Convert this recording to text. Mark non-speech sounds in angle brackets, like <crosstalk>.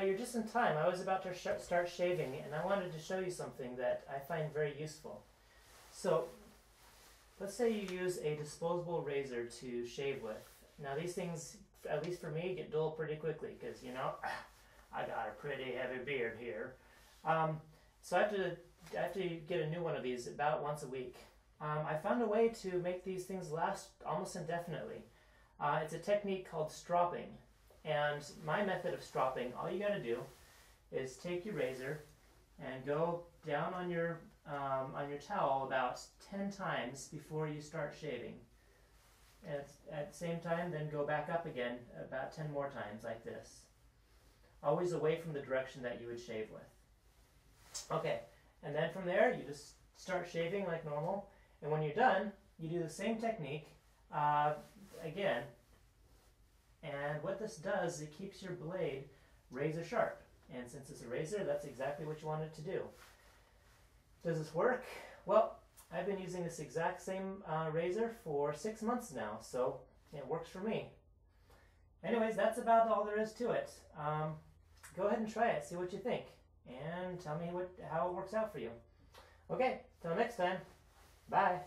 you're just in time. I was about to sh- start shaving, and I wanted to show you something that I find very useful. So, let's say you use a disposable razor to shave with. Now, these things, at least for me, get dull pretty quickly because, you know, <sighs> I got a pretty heavy beard here. Um, so, I have, to, I have to get a new one of these about once a week. Um, I found a way to make these things last almost indefinitely. Uh, it's a technique called stropping. And my method of stropping, all you got to do is take your razor and go down on your um, on your towel about 10 times before you start shaving. And at the same time, then go back up again about 10 more times like this. Always away from the direction that you would shave with. Okay, and then from there, you just start shaving like normal. And when you're done, you do the same technique uh, again and what this does, it keeps your blade razor sharp. And since it's a razor, that's exactly what you want it to do. Does this work? Well, I've been using this exact same uh, razor for six months now, so it works for me. Anyways, that's about all there is to it. Um, go ahead and try it, see what you think, and tell me what, how it works out for you. Okay, till next time, bye.